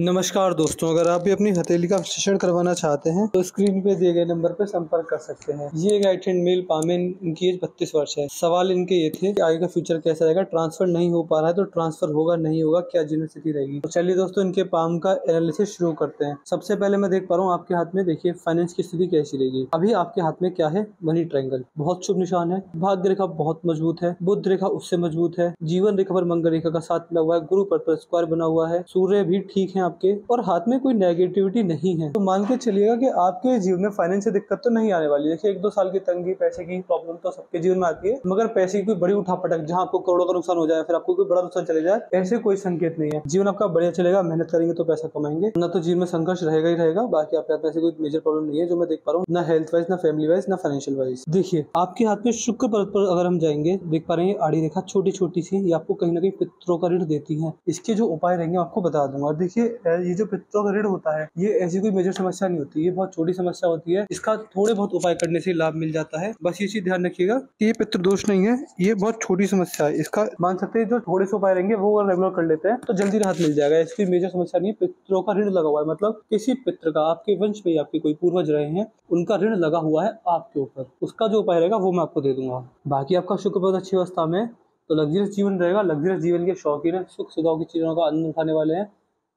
नमस्कार दोस्तों, अगर आप भी अपनी हथेली का विश्लेषण करवाना चाहते हैं तो स्क्रीन पे दिए गए नंबर पर संपर्क कर सकते हैं। ये एक राइट हैंड मेल पामेन, इनकी एज बत्तीस वर्ष है। सवाल इनके ये थे कि आगे का फ्यूचर कैसा रहेगा? ट्रांसफ़र नहीं हो पा रहा है तो ट्रांसफ़र होगा, नहीं होगा, क्या जीवन स्थिति रहेगी? तो चलिए दोस्तों, इनके पाम का एनालिसिस शुरू करते हैं। सबसे पहले मैं देख पा रहा हूँ, आपके हाथ में देखिए फाइनेंस की स्थिति कैसी रहेगी। अभी आपके हाथ में क्या है? मनी ट्रायंगल बहुत शुभ निशान है। भाग्य रेखा बहुत मज़बूत है। बुद्ध रेखा उससे मज़बूत है। जीवन रेखा पर मंगल रेखा का साथ मिला हुआ है। गुरु पर स्क्वायर बना हुआ है। सूर्य भी ठीक है आपके और हाथ में कोई नेगेटिविटी नहीं है। तो मान के चलिएगा कि आपके जीवन में फाइनेंशियल दिक्कत तो नहीं आने वाली। देखिए, एक दो साल की तंगी पैसे की प्रॉब्लम तो सबके जीवन में आती है, मगर पैसे की कोई बड़ी उठापटक जहाँ आपको करोड़ों का नुकसान हो जाए, फिर आपको कोई बड़ा नुकसान चले जाए, ऐसे कोई संकेत नहीं है। जीवन आपका बढ़िया चलेगा, मेहनत करेंगे तो पैसा कमाएँगे। न तो जीवन में संघर्ष रहेगा ही रहेगा, बाकी आपके हाथ में ऐसे कोई मेजर प्रॉब्लम नहीं है जो मैं देख पा रहा हूँ, ना हेल्थ वाइज ना फैमिली वाइज ना फाइनेंशियल वाइज देखिए, आपके हाथ में शुक्र पर्वत पर अगर हम जाएँगे, देख पा रहे हैं आड़ी रेखा छोटी छोटी सी, ये आपको कहीं ना कहीं पित्रों का ऋण देती है। इसके जो उपाय रहेंगे आपको बता दूँगा। देखिए ये जो पित्रों का ऋण होता है, ये ऐसी कोई मेजर समस्या नहीं होती, ये बहुत छोटी समस्या होती है। इसका थोड़े बहुत उपाय करने से लाभ मिल जाता है। बस ये चीज़ ध्यान रखिएगा ये पितृ दोष नहीं है, ये बहुत छोटी समस्या है। इसका मान सकते हैं, जो थोड़े से उपाय रहेंगे, वो रेगुलर कर लेते हैं तो जल्दी राहत मिल जाएगा। इसकी मेजर समस्या नहीं पित्रों का ऋण लगा हुआ है। मतलब किसी पित्र का, आपके वंश में आपके कोई पूर्वज रहे हैं, उनका ऋण लगा हुआ है आपके ऊपर। उसका जो उपाय रहेगा, वो मैं आपको दे दूँगा। बाकी आपका शुक्र बहुत अच्छी अवस्था में तो लग्जरियस जीवन रहेगा। लग्जरियस जीवन के शौकीन है, सुख सुधाओं की चीज़ों का आनंद उठाने वाले हैं।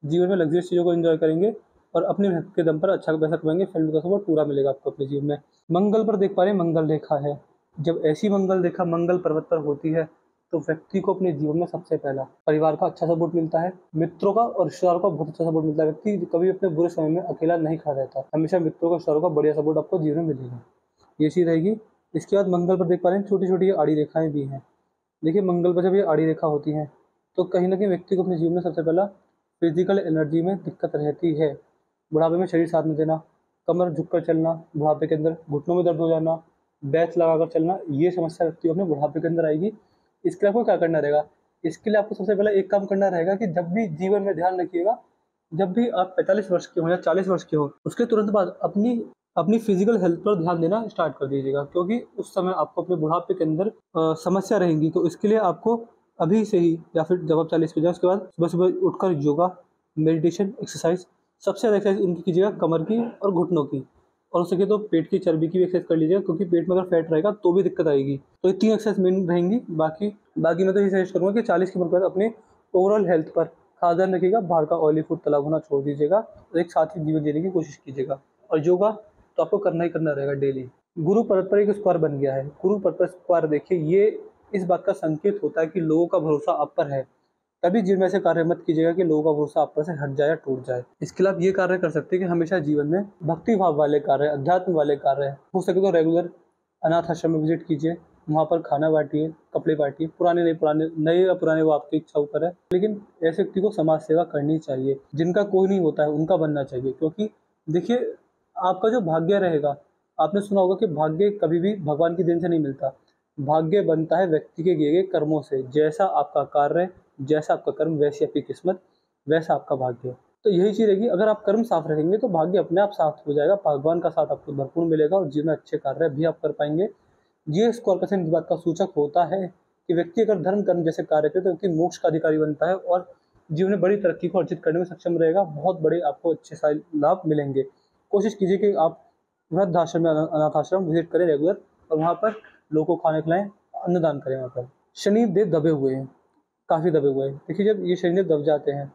जीवन में लग्जरियस चीज़ों को एंजॉय करेंगे और अपने के दम पर अच्छा पैसा कमाएँगे। फैमिली का सपोर्ट पूरा मिलेगा आपको अपने जीवन में। मंगल पर देख पा रहे हैं, मंगल रेखा है। जब ऐसी मंगल रेखा मंगल पर्वत पर होती है तो व्यक्ति को अपने जीवन में सबसे पहला परिवार का अच्छा सपोर्ट मिलता है। मित्रों का और रिश्तेदारों का बहुत अच्छा सपोर्ट मिलता है। व्यक्ति कभी अपने बुरे समय में अकेला नहीं खड़ा रहता। हमेशा मित्रों का, रिश्तेदारों का बढ़िया सपोर्ट आपको जीवन में मिलेगा। ये चीज़ रहेगी। इसके बाद मंगल पर देख पा रहे हैं छोटी छोटी आड़ी रेखाएँ भी हैं। देखिए, मंगल पर जब ये आड़ी रेखा होती है तो कहीं ना कहीं व्यक्ति को अपने जीवन में सबसे पहला फ़िज़िकल एनर्जी में दिक्कत रहती है। बुढ़ापे में शरीर साथ में देना, कमर झुककर चलना, बुढ़ापे के अंदर घुटनों में दर्द हो जाना, बैच लगाकर चलना, ये समस्या व्यक्ति अपने बुढ़ापे के अंदर आएगी। इसके लिए आपको क्या करना रहेगा? इसके लिए आपको सबसे पहले एक काम करना रहेगा कि जब भी जीवन में ध्यान रखिएगा, जब भी आप 45 वर्ष के हो या 40 वर्ष के हो, उसके तुरंत बाद अपनी अपनी फ़िज़िकल हेल्थ पर ध्यान देना स्टार्ट कर दीजिएगा, क्योंकि उस समय आपको अपने बुढ़ापे के अंदर समस्या रहेंगी। तो इसके लिए आपको अभी से ही, या फिर जब आप चालीस पे जाए उसके बाद, सुबह सुबह उठकर योगा मेडिटेशन एक्सरसाइज सबसे ज़्यादा एक्सरसाइज उनकी कीजिएगा कमर की और घुटनों की। और हो सके तो पेट की चर्बी की भी एक्सरसाइज कर लीजिएगा, क्योंकि पेट में अगर फैट रहेगा तो भी दिक्कत आएगी। तो ये तीन एक्सरसाइज मेन रहेंगी, बाकी बाकी मैं तो ये सजेस्ट करूँगा कि चालीस की के बाद अपने ओवरऑल हेल्थ पर खास ध्यान रखिएगा, बाहर का ऑयली फ़ूड तला होना छोड़ दीजिएगा, और एक साथ ही जीवन जीने की कोशिश कीजिएगा। और योगा तो आपको करना ही करना रहेगा डेली गुरु पर्वत पर एक स्क्वायर बन गया है। गुरु पर्वत पर स्क्वायर देखिए, ये इस बात का संकेत होता है कि लोगों का भरोसा आप पर है। कभी जीवन में ऐसे कार्य मत कीजिएगा कि लोगों का भरोसा आप पर से हट जाए या टूट जाए। इसके लिए आप ये कार्य कर सकते हैं कि हमेशा जीवन में भक्ति भाव वाले कार्य, अध्यात्म वाले कार्य, हो सके तो रेगुलर अनाथ आश्रम में विज़िट कीजिए, वहाँ पर खाना बांटिए, कपड़े बांटिए, पुराने नहीं पुराने, नए या पुराने वो आपकी इच्छा ऊपर है। लेकिन ऐसे व्यक्ति को समाज सेवा करनी चाहिए, जिनका कोई नहीं होता है, उनका बनना चाहिए। क्योंकि देखिए, आपका जो भाग्य रहेगा, आपने सुना होगा कि भाग्य कभी भी भगवान की दिन से नहीं मिलता। भाग्य बनता है व्यक्ति के किए गए कर्मों से। जैसा आपका कार्य जैसा आपका कर्म, वैसी आपकी किस्मत, वैसा आपका भाग्य। तो यही चीज़ रहेगी, अगर आप कर्म साफ़ रखेंगे तो भाग्य अपने आप साफ़ हो जाएगा, भगवान का साथ आपको भरपूर मिलेगा और जीवन अच्छे कार्य भी आप कर पाएँगे। ये स्कोर स्कॉर्पसन इस बात का सूचक होता है कि व्यक्ति अगर धर्म, कर्म जैसे कार्य करे तो व्यक्ति मोक्ष का अधिकारी बनता है और जीवन में बड़ी तरक्की को अर्जित करने में सक्षम रहेगा, बहुत बड़े आपको अच्छे सारे लाभ मिलेंगे। कोशिश कीजिए कि आप वृद्धाश्रम या अनाथ आश्रम विज़िट करें रेगुलर और वहाँ पर लोगों को खाने खिलाएँ, अन्नदान करें वहाँ पर। शनि देव दबे हुए हैं, काफ़ी दबे हुए हैं। देखिए जब ये शरीर दब जाते हैं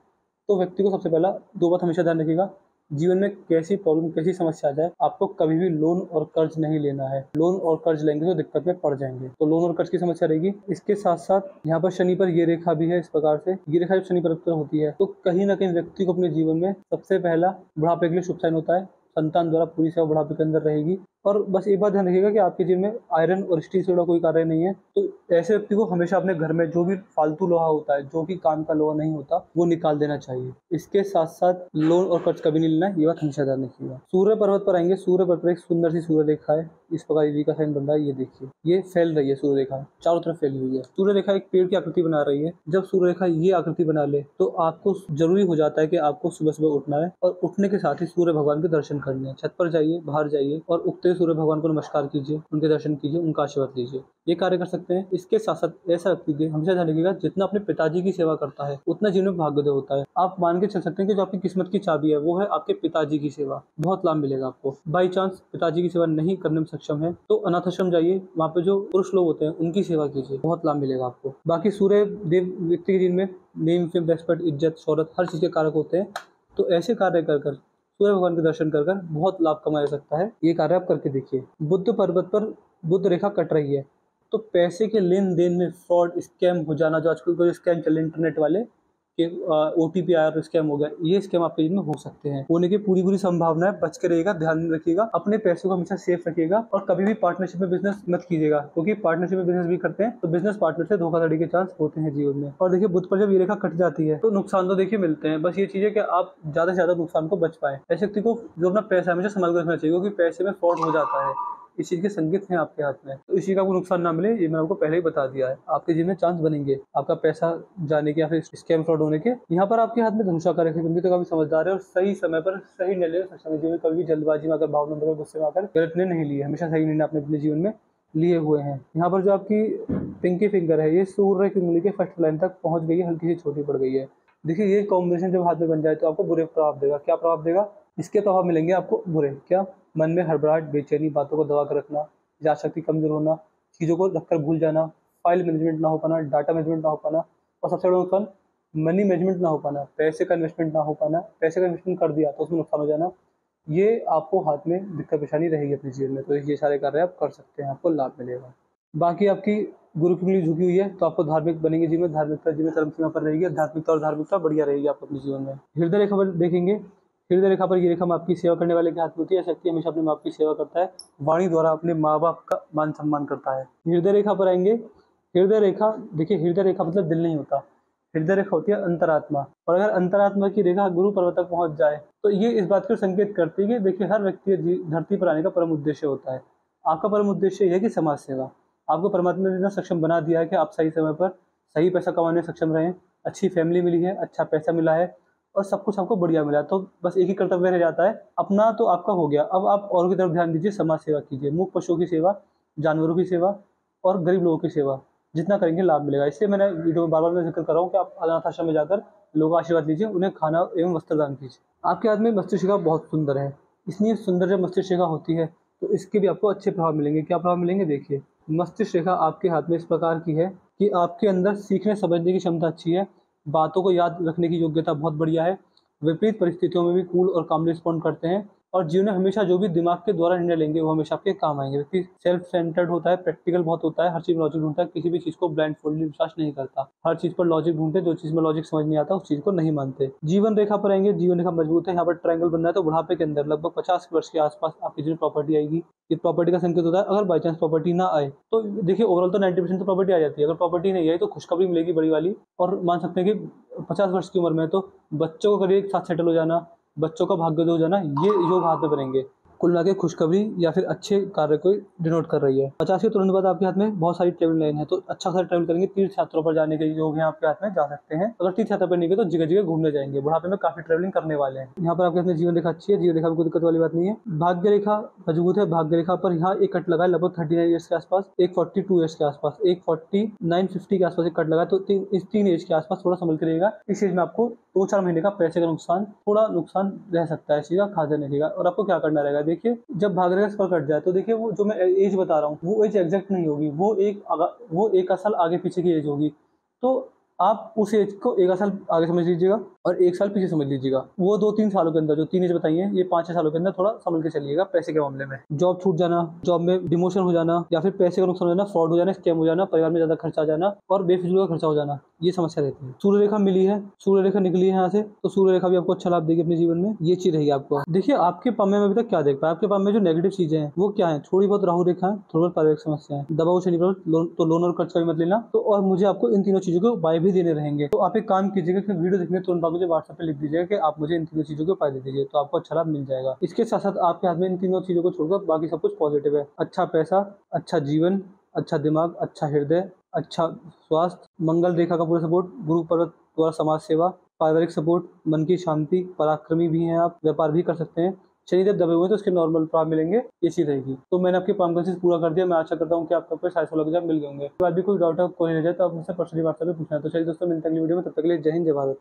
तो व्यक्ति को सबसे पहला दो बात हमेशा ध्यान रखिएगा, जीवन में कैसी प्रॉब्लम कैसी समस्या आ जाए, आपको कभी भी लोन और कर्ज नहीं लेना है। लोन और कर्ज लेंगे तो दिक्कत में पड़ जाएँगे। तो लोन और कर्ज की समस्या रहेगी। इसके साथ साथ यहाँ पर शनि पर ये रेखा भी है इस प्रकार से। ये रेखा जब शनि पर होती है तो कहीं ना कहीं व्यक्ति को अपने जीवन में सबसे पहला बुढ़ापे के लिए शुभ साइन होता है। संतान द्वारा पूरी सेवा बुढ़ापे के अंदर रहेगी। और बस एक बात ध्यान रखिएगा कि आपके जीवन में आयरन और स्टील से जुड़ा कोई कार्य नहीं है। तो ऐसे व्यक्ति को हमेशा अपने घर में जो भी फालतू लोहा होता है, जो कि काम का लोहा नहीं होता, वो निकाल देना चाहिए। इसके साथ साथ लोन और कर्ज कभी नहीं लेना, ये बात हमेशा ध्यान रखिएगा। सूर्य पर्वत पर आएँगे, सूर्य पर्वत पर एक सुंदर सी सूर्य रेखा है। इस प्रकार जी का साइन बन रहा है, ये देखिए। ये फैल रही है सूर्य रेखा चारों तरफ़ फैली हुई है। सूर्य रेखा एक पेड़ की आकृति बना रही है। जब सूर्य रेखा ये आकृति बना ले तो आपको ज़रूरी हो जाता है कि आपको सुबह सुबह उठना है और उठने के साथ ही सूर्य भगवान के दर्शन करने हैं। छत पर जाइए, बाहर जाइए और उगते सूर्य भगवान को नमस्कार कीजिए, उनके दर्शन कीजिए, उनका आशीर्वाद लीजिए। ये कार्य कर सकते हैं। इसके साथ साथ ऐसा दीजिए हमेशा ध्यान रखिएगा, जितना अपने पिताजी की सेवा करता है, उतना जीवन में भाग्योदय होता है। आप मान के चल सकते हैं कि जो आपकी किस्मत की चाबी है, वो है आपके पिताजी की सेवा। बहुत लाभ मिलेगा आपको। बाई चांस पिताजी की सेवा नहीं करने में सक्षम है तो अनाथाश्रम जाइए। वहाँ पे जो पुरुष लोग होते हैं, उनकी सेवा कीजिए। बहुत लाभ मिलेगा आपको। बाकी सूर्य देव व्यक्ति के दिन में, नेम फेम रेस्पेक्ट इज़्ज़त शौरत हर चीज़ के कारक होते हैं। तो ऐसे कार्य कर कर सूर्य भगवान के दर्शन कर कर बहुत लाभ कमाया सकता है। ये कार्य आप करके देखिए। बुद्ध पर्वत पर बुद्ध रेखा कट रही है। तो पैसे के लेन देन में फ्रॉड स्कैम हो जाना, जो आजकल कोई स्कैम चले इंटरनेट वाले कि ओ टी पी आया स्कैम हो गया। ये स्कैम आपके जिनमें हो सकते हैं। होने की पूरी पूरी संभावना है बच के रहेगा ध्यान में रखिएगा। अपने पैसों को हमेशा सेफ़ रखिएगा और कभी भी पार्टनरशिप में बिज़नेस मत कीजिएगा, क्योंकि पार्टनरशिप में बिज़नेस भी करते हैं तो बिज़नेस पार्टनर से धोखाधड़ी के चांस होते हैं जीवन में। और देखिए, बुद्ध पर जब ये रेखा कट जाती है तो नुकसान तो देखिए मिलते हैं। बस ये चीज़ है कि आप ज़्यादा से ज़्यादा नुकसान को बच पाए। ऐसे व्यक्ति को जो अपना पैसा हमेशा संभाल कर रखना चाहिए, क्योंकि पैसे में फ्रॉड हो जाता है। इस चीज़ के संकेत हैं आपके हाथ में। तो इसी का कोई नुकसान ना मिले, ये मैंने आपको पहले ही बता दिया है। आपके जीवन में चांस बनेंगे, आपका पैसा जाने के या फिर स्कैम फ्रॉड होने के। यहाँ पर आपके हाथ में धनुषा कर रखे क्योंकि तो काफ़ी समझदार है और सही समय पर सही निर्णय सक्षम है। कभी भी जल्दबाजी में आकर भावना में गुस्से में आकर गलत निर्णय नहीं लिए, हमेशा सही निर्णय अपने अपने जीवन में लिए हुए हैं। यहाँ पर जो आपकी पिंकी फिंगर है, ये सूर्य की उंगली के फ़र्स्ट लाइन तक पहुँच गई है, हल्की सी छोटी पड़ गई है। देखिए, ये कॉम्बिनेशन जब हाथ में बन जाए तो आपको बुरे प्रभाव देगा। क्या प्रभाव देगा? इसके प्रभाव मिलेंगे आपको बुरे। क्या? मन में हड़बड़ाहट, बेचैनी, बातों को दबा कर रखना याद शक्ति कमज़ोर होना, चीज़ों को रखकर भूल जाना फ़ाइल मैनेजमेंट ना हो पाना डाटा मैनेजमेंट ना हो पाना, और सबसे बड़ा नुकसान मनी मैनेजमेंट ना हो पाना, पैसे का इन्वेस्टमेंट ना हो पाना, पैसे का इन्वेस्टमेंट कर दिया तो उसमें नुकसान हो जाना, ये आपको हाथ में दिक्कत परेशानी रहेगी अपने जीवन में तो ये सारे कार्य आप कर सकते हैं, आपको लाभ मिलेगा। बाकी आपकी गुरु की उंगली झुकी हुई है तो आपको धार्मिक बनेंगे जीवन धार्मिकता, जीवन चरम सीमा पर रहेगी, आध्यात्मिकता और धार्मिकता बढ़िया रहेगी आपको अपने जीवन में। हृदय रेखा पर देखेंगे हृदय रेखा पर ये रेखा माँ की सेवा करने वाले के हाथ में होती है शक्ति हमेशा अपने माँ की सेवा करता है। वाणी द्वारा अपने माँ बाप का मान सम्मान करता है। हृदय रेखा पर आएँगे। हृदय रेखा, देखिए, हृदय रेखा मतलब दिल नहीं होता। हृदय रेखा होती है अंतरात्मा। और अगर अंतरात्मा की रेखा गुरु पर्वत तक पहुँच जाए तो ये इस बात को संकेत करती है कि देखिए, हर व्यक्ति धरती पर आने का परम उद्देश्य होता है। आपका परम उद्देश्य यह है कि समाज सेवा। आपको परमात्मा ने इतना सक्षम बना दिया है कि आप सही समय पर सही पैसा कमाने में सक्षम रहें। अच्छी फैमिली मिली है अच्छा पैसा मिला है और सब कुछ आपको बढ़िया मिला। तो बस एक ही कर्तव्य रह जाता है, अपना तो आपका हो गया। अब आप और की तरफ़ ध्यान दीजिए, समाज सेवा कीजिए। मुख पशुओं की सेवा, जानवरों की सेवा और गरीब लोगों की सेवा, जितना करेंगे लाभ मिलेगा। इसलिए मैंने वीडियो में बार बार मैं ज़िक्र कर रहा हूँ कि आप अनाथ आश्रम में जाकर लोगों का आशीर्वाद लीजिए, उन्हें खाना एवं वस्त्र दान कीजिए। आपके हाथ में मस्तिष्का बहुत सुंदर है इतनी सुंदर जब मस्तिष्का होती है तो इसके भी आपको अच्छे प्रभाव मिलेंगे। क्या प्रभाव मिलेंगे? देखिए, मस्तिष्क रेखा आपके हाथ में इस प्रकार की है कि आपके अंदर सीखने, समझने की क्षमता अच्छी है बातों को याद रखने की योग्यता बहुत बढ़िया है। विपरीत परिस्थितियों में भी कूल और काम रिस्पॉन्ड करते हैं। और जीवन में हमेशा जो भी दिमाग के द्वारा निर्णय लेंगे, वो हमेशा आपके काम आएँगे। व्यक्ति सेल्फ सेंटर्ड होता है प्रैक्टिकल बहुत होता है, हर चीज़ में लॉजिक ढूंढता है, किसी भी चीज़ को ब्लाइंड फोल्डली विश्वास नहीं करता। हर चीज़ पर लॉजिक ढूंढते, जो चीज़ में लॉजिक समझ नहीं आता, उस चीज़ को नहीं मानते। जीवन रेखा पर आएँगे, जीवन रेखा मज़बूत है, यहाँ पर ट्रायंगल बनना है तो बुढ़ापे के अंदर लगभग पचास वर्ष के आसपास आपकी जीवन प्रॉपर्टी आएगी। ये प्रॉपर्टी का संकेत होता है, अगर बाई चांस प्रॉपर्टी ना आए तो देखिए ओवरऑल तो नाइन्टी परसेंट तो प्रॉपर्टी आ जाती है। अगर प्रॉपर्टी नहीं आई तो खुशखबरी मिलेगी बड़ी वाली। और मान सकते हैं कि पचास वर्ष की उम्र में तो बच्चों को करिए एक साथ सेटल हो जाना। बच्चों का भाग्य दो जाना ये योग हाथ में बनेंगे कुल मिला खुशखबरी या फिर अच्छे कार्य को डिनोट कर रही है। पचास के तुरंत बाद आपके हाथ में बहुत सारी ट्रेवल लाइन है तो अच्छा खासा ट्रेवल करेंगे, तीर्थ यात्रों पर जाने के योग हैं आपके हाथ में जा सकते हैं। अगर तीर्थ यात्रा पर नहीं गए तो जगह जगह घूमने जाएँगे। बुढ़ापे में काफ़ी ट्रेवलिंग करने वाले हैं। यहाँ पर आपके हाथ में जीवन रेखा अच्छी है, जीवन रेखा में कोई दिक्कत वाली बात नहीं है। भाग्य रेखा मज़बूत है, भाग्य रेखा पर यहाँ एक कट लगा है लगभग थर्टी नाइन के आसपास, एक फोर्टी टू के आसपास, एक फोर्टी नाइन फिफ्टी के आसपास एक कट लगा तो इस तीन एज के आसपास थोड़ा संभल के रहेगा इस एज में आपको दो चार महीने का पैसे का नुकसान, थोड़ा नुकसान रह सकता है, इसी का खा नहीं और आपको क्या करना रहेगा? देखिए, जब भाग्य स्पर पर कट जाए तो देखिए वो जो मैं एज बता रहा हूँ, वो एज एग्जैक्ट नहीं होगी। वो एक वो एक असल आगे पीछे की एज होगी। तो आप उस एज को एक साल आगे समझ लीजिएगा और एक साल पीछे समझ लीजिएगा। वो दो तीन सालों के अंदर, जो तीन एज बताइए, ये पाँच छह सालों के अंदर थोड़ा समझ के चलिएगा पैसे के मामले में। जॉब छूट जाना जॉब में डिमोशन हो जाना, या फिर पैसे का नुकसान हो जाना फ्रॉड हो जाना स्कैम हो जाना, परिवार में ज़्यादा खर्चा आ जाना और बेफिजूल का खर्चा हो जाना, ये समस्या रहती है। सूर्य रेखा मिली है सूर्य रेखा निकली है यहाँ से तो सूर्य रेखा भी आपको अच्छा लाभ देगी अपने जीवन में, ये चीज़ रहेगी आपको। देखिए, आपके पामे में अभी तक क्या देख पाए आपके पाम में जो नेगेटिव चीज़ें हैं, वो क्या है? थोड़ी बहुत राहु रेखा है, थोड़ी बहुत पारिवारिक समस्या है। दबाव शनि पर तो लोन और कर्ज का भी मत लेना। तो और मुझे आपको इन तीनों चीज़ों को बाय भी देने रहेंगे। तो आप एक काम कीजिएगा कि वीडियो देखने तुरंत आप मुझे व्हाट्सएप पे लिख दीजिएगा कि आप मुझे इन तीनों चीज़ों के फ़ायदे दीजिए तो आपको अच्छा लाभ मिल जाएगा। इसके साथ साथ आपके हाथ में इन तीनों चीज़ों को छोड़कर बाकी सब कुछ पॉजिटिव है। अच्छा पैसा अच्छा जीवन अच्छा दिमाग अच्छा हृदय अच्छा स्वास्थ्य, मंगल रेखा का पूरा सपोर्ट गुरु पर्वत द्वारा समाज सेवा, पारिवारिक सपोर्ट मन की शांति, पराक्रमी भी हैं आप, व्यापार भी कर सकते हैं। शनिदेव दबे हुए तो उसके नॉर्मल पाम मिलेंगे इसी रहेगी। तो मैंने आपके पाम पूरा कर दिया, मैं आशा करता हूँ कि आपको पे साइज़ लग जाए, मिल गए बाद भी कोई डाउट कोई नहीं जाए तो आप मुझसे पर्सनली वाट्सएप पे पूछना तो चलिए दोस्तों, मिलते हैं वीडियो में, तब तक के लिए जय हिंद, जय भारत।